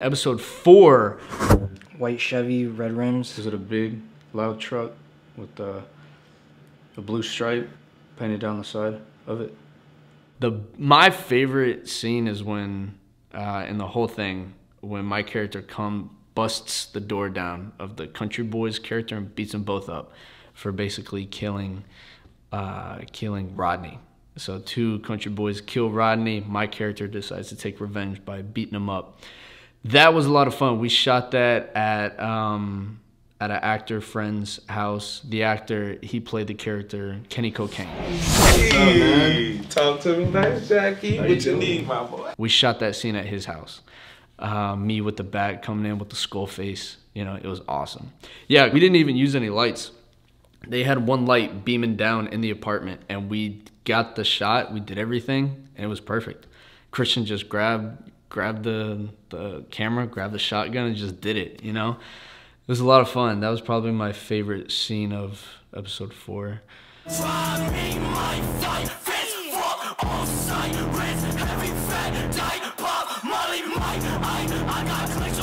Episode four. White Chevy, red rims. Is it a big, loud truck with the a blue stripe painted down the side of it? The my favorite scene is when uh, in the whole thing when my character come busts the door down of the country boy's character and beats them both up for basically killing uh, killing Rodney. So two country boys kill Rodney. My character decides to take revenge by beating him up that was a lot of fun. We shot that at um, at an actor friend's house. The actor he played the character Kenny Cocaine. Hey, talk to me nice, Jackie. What you need, my boy? We shot that scene at his house. Uh, me with the bat coming in with the skull face. You know, it was awesome. Yeah, we didn't even use any lights. They had one light beaming down in the apartment, and we got the shot. We did everything, and it was perfect. Christian just grabbed grabbed the the camera, grabbed the shotgun, and just did it. You know, it was a lot of fun. That was probably my favorite scene of episode four. I, got clicks